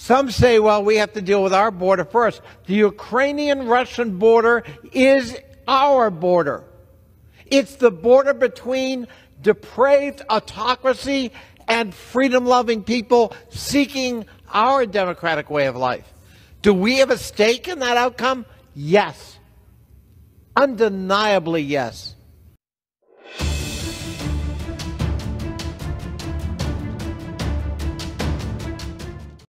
Some say, well, we have to deal with our border first. The Ukrainian Russian border is our border. It's the border between depraved autocracy and freedom loving people seeking our democratic way of life. Do we have a stake in that outcome? Yes. Undeniably, yes.